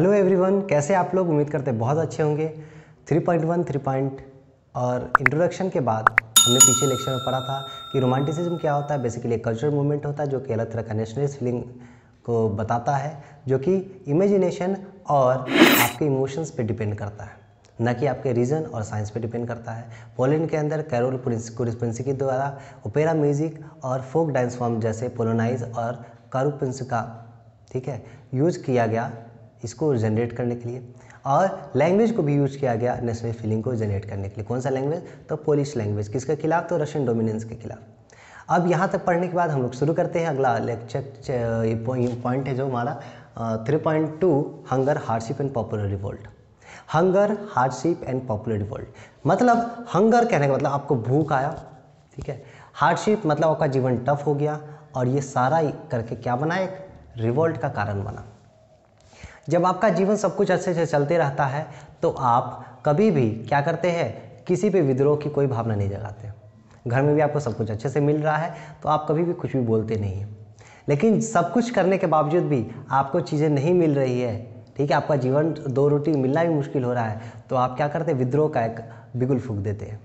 Hello everyone, कैसे आप लोग? उम्मीद करते हैं बहुत अच्छे होंगे। 3.1 3 पॉइंट, और इंट्रोडक्शन के बाद हमने पीछे लेक्चर में पढ़ा था कि रोमांटिसिज्म क्या होता है बेसिकली एक कल्चरल मूवमेंट होता है जो कि अलग तरह का नेशनलिस्ट फीलिंग को बताता है, जो कि इमेजिनेशन और आपके इमोशंस पे डिपेंड करता है। न कि आपके रीज़न और साइंस पे डिपेंड करता है। पोलैंड के अंदर कैरोल कुरिस्पेंसी के द्वारा ओपेरा म्यूज़िक और फोक डांस फॉर्म जैसे पोलोनाइज और कारुपेंस का, ठीक है यूज़ किया गया इसको जनरेट करने के लिए। और लैंग्वेज को भी यूज़ किया गया नेशनल फीलिंग को जनरेट करने के लिए। कौन सा लैंग्वेज तो पोलिश लैंग्वेज किसके खिलाफ? तो रशियन डोमिनेंस के खिलाफ। अब यहाँ तक पढ़ने के बाद हम लोग शुरू करते हैं अगला लेक्चर पॉइंट है जो हमारा three point two hunger hardship and popular revolt hunger hardship and popular revolt मतलब हंगर कहने का मतलब आपको भूख आया, ठीक है? हार्डशिप मतलब आपका जीवन टफ हो गया और ये सारा करके क्या बना एक? रिवोल्ट का कारण बना। जब आपका जीवन सब कुछ अच्छे से चलते रहता है तो आप कभी भी क्या करते हैं, किसी पे विद्रोह की कोई भावना नहीं जगाते। घर में भी आपको सब कुछ अच्छे से मिल रहा है तो आप कभी भी कुछ भी बोलते नहीं हैं। लेकिन सब कुछ करने के बावजूद भी आपको चीज़ें नहीं मिल रही है, ठीक है? आपका जीवन, दो रोटी मिलना भी मुश्किल हो रहा है तो आप क्या करते हैं, विद्रोह का एक बिगुल फूक देते हैं,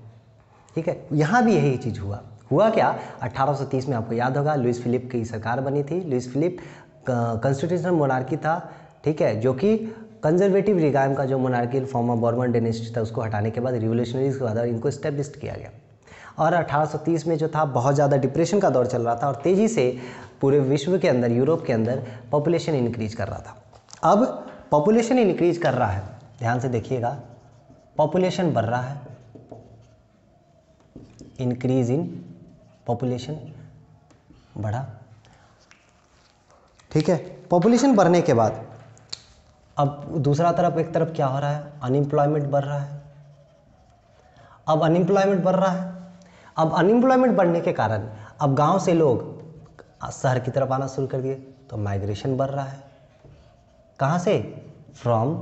ठीक है? यहाँ भी यही चीज़ हुआ। हुआ क्या? 1830 में आपको याद होगा लुइस फिलिप की सरकार बनी थी। लुइस फिलिप कॉन्स्टिट्यूशनल मोनार्की था ठीक है, जो कि कंजर्वेटिव रिगाम का जो monarchial form of Bourbon dynasty था, उसको हटाने के बाद रिवोल्यूशनरीज के बाद इनको स्टेब्लिश किया गया। और 1830 में जो था, बहुत ज़्यादा डिप्रेशन का दौर चल रहा था, और तेज़ी से पूरे विश्व के अंदर, यूरोप के अंदर पॉपुलेशन इंक्रीज कर रहा था। अब पॉपुलेशन इंक्रीज कर रहा है, ध्यान से देखिएगा पॉपुलेशन बढ़ रहा है। इंक्रीज इन पॉपुलेशन बढ़ा। ठीक है पॉपुलेशन बढ़ने के बाद अब दूसरा तरफ़ एक तरफ़ क्या हो रहा है? अनएम्प्लॉयमेंट बढ़ रहा है। अब अनएम्प्लॉयमेंट बढ़ रहा है। अब अनएम्प्लॉयमेंट बढ़ने के कारण अब गाँव से लोग शहर की तरफ़ आना शुरू कर दिए तो माइग्रेशन बढ़ रहा है। कहाँ से? From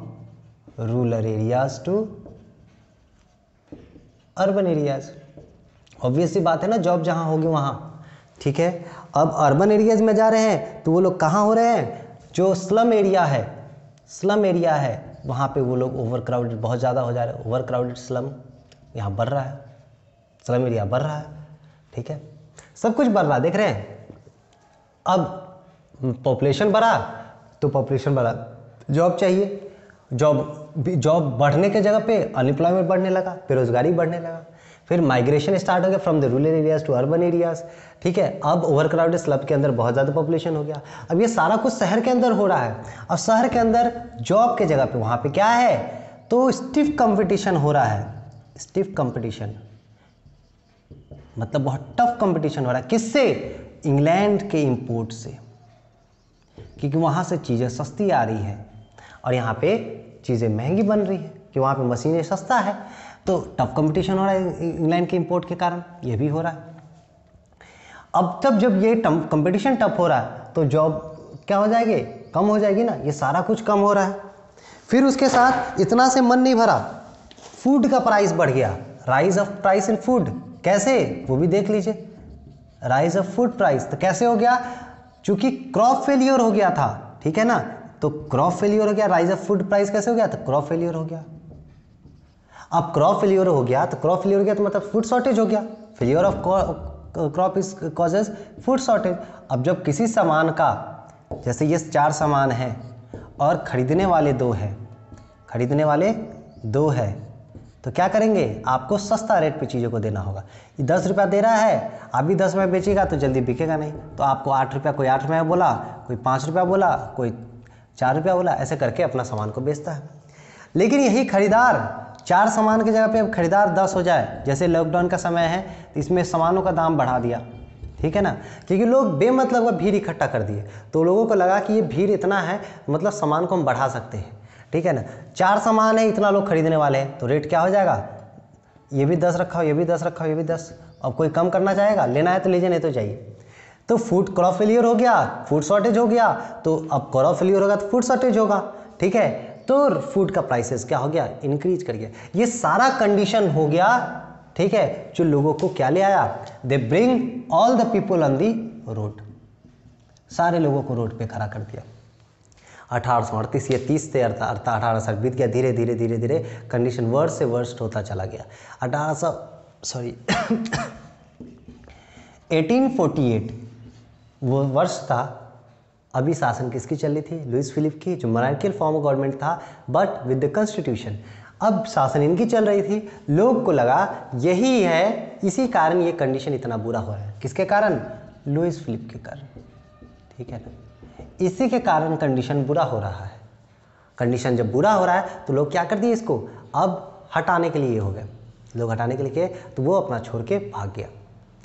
rural areas to urban areas obvious सी बात है ना जॉब जहाँ होगी वहाँ। ठीक है? अब अर्बन एरियाज़ में जा रहे हैं तो वो लोग कहाँ हो रहे हैं? जो स्लम एरिया है स्लम एरिया है, वहाँ पे वो लोग ओवर क्राउडेड बहुत ज़्यादा हो जा रहे हैं। ओवर क्राउडेड स्लम यहाँ बढ़ रहा है। स्लम एरिया बढ़ रहा है, ठीक है? सब कुछ बढ़ रहा है, देख रहे हैं? अब पॉपुलेशन बढ़ा तो पॉपुलेशन बढ़ा। जॉब चाहिए। जॉब जॉब बढ़ने के जगह पे अनएम्प्लॉयमेंट बढ़ने लगा, बेरोजगारी बढ़ने लगा। फिर माइग्रेशन स्टार्ट हो गया from the rural areas to urban areas ठीक है? अब ओवर क्राउडेड स्लब के अंदर बहुत ज़्यादा पॉपुलेशन हो गया। अब ये सारा कुछ शहर के अंदर हो रहा है। अब शहर के अंदर जॉब के जगह पे, वहाँ पे क्या है? तो स्टिफ कंपटीशन हो रहा है। स्टिफ कंपटीशन मतलब बहुत टफ कंपटीशन हो रहा है। किससे? इंग्लैंड के इंपोर्ट से। क्योंकि वहाँ से चीज़ें सस्ती आ रही है। और यहाँ पे चीज़ें महँगी बन रही है। कि वहाँ पे मशीनें सस्ता है। तो टफ कंपटीशन हो रहा है इंग्लैंड के इंपोर्ट के कारण ये भी हो रहा है। अब तब जब ये कंपटीशन टफ हो रहा है तो जॉब क्या हो जाएगी? कम हो जाएगी ना, ये सारा कुछ कम हो रहा है। फिर उसके साथ इतना से मन नहीं भरा फ़ूड का प्राइस बढ़ गया। Rise of price in food कैसे? वो भी देख लीजिए। राइज ऑफ़ फ़ूड प्राइस तो कैसे हो गया? चूँकि क्रॉप फेलियर हो गया था, ठीक है ना? तो क्रॉप फेलियर हो गया राइज ऑफ़ फ़ूड प्राइस कैसे हो गया? तो क्रॉप फेलियर हो गया। अब क्रॉप फेलियर हो गया तो क्रॉप फेल्योर हो गया तो मतलब फ़ूड शॉर्टेज हो गया। Failure of crop is causes food shortage अब जब किसी सामान का, जैसे ये चार सामान है, और ख़रीदने वाले दो हैं, खरीदने वाले दो है तो क्या करेंगे? आपको सस्ता रेट पे चीज़ों को देना होगा। ये दस रुपया दे रहा है, आप भी दस में बेचेगा तो जल्दी बिकेगा नहीं। तो आपको आठ रुपया, कोई आठ रुपया बोला, कोई पाँच रुपया बोला, कोई चार रुपया बोला, ऐसे करके अपना सामान को बेचता है। लेकिन यही खरीदार चार सामान की जगह पे अब खरीदार दस हो जाए, जैसे लॉकडाउन का समय है तो इसमें सामानों का दाम बढ़ा दिया। ठीक है ना? क्योंकि लोग बेमतलब का भीड़ इकट्ठा कर दिए तो लोगों को लगा कि ये भीड़ इतना है मतलब सामान को हम बढ़ा सकते हैं। ठीक है ना? चार सामान है, इतना लोग खरीदने वाले हैं तो रेट क्या हो जाएगा? ये भी दस रखा हो, ये भी दस रखा हो, ये भी दस। अब कोई कम करना चाहेगा? लेना है तो लीजिए नहीं तो चाहिए तो फ़ूड क्रॉप फेलियर हो गया फ़ूड शॉर्टेज हो गया तो अब क्रॉप फेलियर होगा तो फ़ूड शॉर्टेज होगा। ठीक है? तो फ़ूड का प्राइसेस क्या हो गया? इंक्रीज कर गया। ये सारा कंडीशन हो गया, ठीक है, जो लोगों को क्या ले आया? They bring all the people on the road सारे लोगों को रोड पे खड़ा कर दिया। अठारह सौ अड़तीस, या तीस से अठारह साल बीत गया, धीरे धीरे धीरे धीरे कंडीशन वर्स्ट से वर्स्ट होता चला गया। अठारह सौ सॉरी 1848 वो वर्ष था अभी शासन किसकी चल रही थी? लुइस फिलिप की, जो मराकियल फॉर्म ऑफ़ गवर्नमेंट था बट विद द कॉन्स्टिट्यूशन अब शासन इनकी चल रही थी। लोग को लगा, यही है, इसी कारण ये कंडीशन इतना बुरा हो रहा है। किसके कारण? लुइस फिलिप के कारण। ठीक है ना? इसी के कारण कंडीशन बुरा हो रहा है। कंडीशन जब बुरा हो रहा है तो लोग क्या कर दिए इसको? अब हटाने के लिए हो गया लोग हटाने के लिए तो वो अपना छोड़ के भाग गया।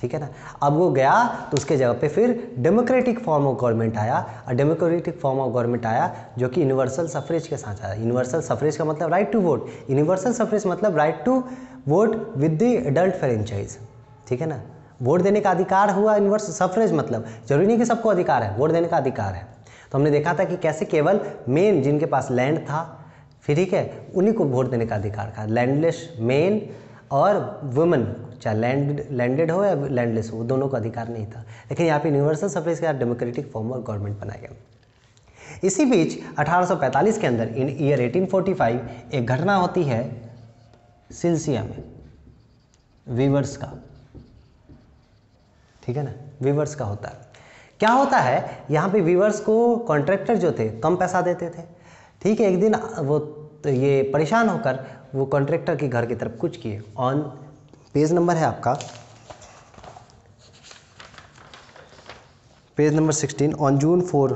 ठीक है ना? अब वो गया तो उसके जगह पे फिर डेमोक्रेटिक फॉर्म ऑफ़ गवर्नमेंट आया। और डेमोक्रेटिक फॉर्म ऑफ़ गवर्नमेंट आया जो कि यूनिवर्सल सफरेज के साथ आया। यूनिवर्सल सफरेज का मतलब right to vote universal suffrage मतलब right to vote with the adult franchise ठीक है ना? वोट देने का अधिकार हुआ यूनिवर्सल सफरेज मतलब। ज़रूरी नहीं कि सबको अधिकार है। वोट देने का अधिकार है। तो हमने देखा था कि कैसे केवल मेन जिनके पास लैंड था, फिर ठीक है, उन्हीं को वोट देने का अधिकार था। लैंडलेस मेन और वुमेन चाहे लैंड लैंडेड हो या लैंडलेस हो, दोनों का अधिकार नहीं था। लेकिन यहाँ पे यूनिवर्सल सफरेज का डेमोक्रेटिक फॉर्म ऑफ़ गवर्नमेंट बनाया गया। इसी बीच 1845 के अंदर इन ईयर 1845 एक घटना होती है सिलसिया में। वीवर्स का। ठीक है ना? वीवर्स का होता है। क्या होता है? यहाँ पे वीवर्स को कॉन्ट्रैक्टर जो थे, कम पैसा देते थे। ठीक है, एक दिन वो तो ये परेशान होकर वो कॉन्ट्रैक्टर के घर की तरफ़ कुछ किए। ऑन पेज नंबर है आपका। Page number sixteen on June four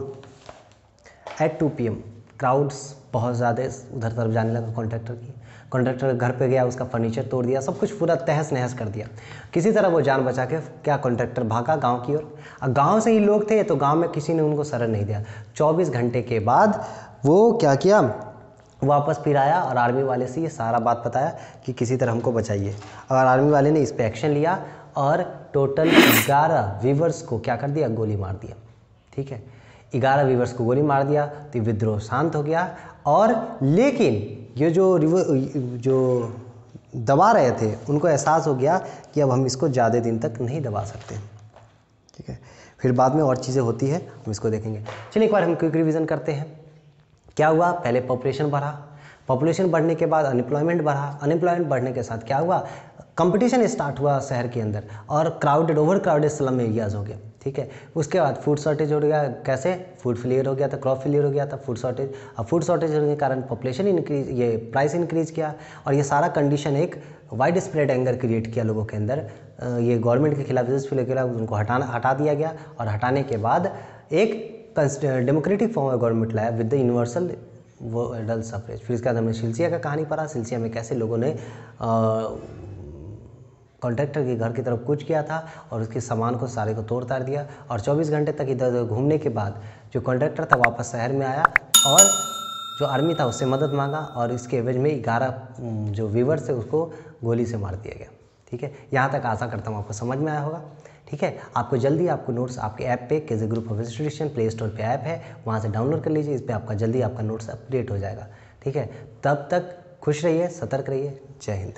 eight two P M crowds बहुत ज़्यादा उधर तरफ़ जाने लगा कॉन्ट्रैक्टर की। कॉन्ट्रैक्टर घर पे गया, उसका फर्नीचर तोड़ दिया, सब कुछ पूरा तहस नहस कर दिया। किसी तरह वो जान बचा के क्या कॉन्ट्रैक्टर भागा गाँव की ओर? और गाँव से ही लोग थे तो गाँव में किसी ने उनको शरण नहीं दिया। 24 घंटे के बाद वो क्या किया? वापस फिर आया और आर्मी वाले से ये सारा बात बताया कि किसी तरह हमको बचाइए। और आर्मी वाले ने इस पर एक्शन लिया और टोटल ग्यारह वीवर्स को क्या कर दिया? गोली मार दिया। ठीक है? ग्यारह वीवर्स को गोली मार दिया तो विद्रोह शांत हो गया। और लेकिन ये जो जो दबा रहे थे, उनको एहसास हो गया कि अब हम इसको ज़्यादा दिन तक नहीं दबा सकते। ठीक है? फिर बाद में और चीज़ें होती है, हम इसको देखेंगे। चलिए एक बार हम क्विक रिविज़न करते हैं। क्या हुआ? पहले पॉपुलेशन बढ़ा। पॉपुलेशन बढ़ने के बाद अनएम्प्लॉयमेंट बढ़ा। अनएम्प्लॉयमेंट बढ़ने के साथ क्या हुआ? कंपटीशन स्टार्ट हुआ शहर के अंदर और crowded over crowded slum areas हो गया ठीक है? उसके बाद फ़ूड शॉर्टेज हो गया। कैसे? फ़ूड फेलियर हो गया था क्रॉप फेलियर हो गया था फ़ूड शॉर्टेज और फ़ूड शॉर्टेज होने के कारण पॉपुलेशन इंक्रीज ये प्राइस इंक्रीज किया और ये सारा कंडीशन एक वाइड स्प्रेड एंगर क्रिएट किया लोगों के अंदर। ये गवर्नमेंट के खिलाफ के खिलाफ उनको हटाना, हटा दिया गया और हटाने के बाद एक डेमोक्रेटिक फॉर्म ऑफ़ गवर्नमेंट लाया विद द यूनिवर्सल वो एडल्ट सफरेज फिर इसके बाद हमने सिलसिया का कहानी पढ़ा, सिलसिया में कैसे लोगों ने कॉन्ट्रैक्टर के घर की तरफ़ कुछ किया था और उसके सामान को सारे को तोड़ ताड़ दिया और 24 घंटे तक इधर उधर घूमने के बाद जो कॉन्ट्रैक्टर था वापस शहर में आया और जो आर्मी था उससे मदद मांगा और इसके एवज में ग्यारह जो वीवर्स थे उसको गोली से मार दिया गया। ठीक है? यहाँ तक आशा करता हूँ आपको समझ में आया होगा। ठीक है? आपको जल्दी आपको नोट्स आपके ऐप पे KJ group of institution play store पर ऐप है, वहाँ से डाउनलोड कर लीजिए, इस पर आपका जल्दी आपका नोट्स अपडेट हो जाएगा। ठीक है? तब तक खुश रहिए, सतर्क रहिए। जय हिंद।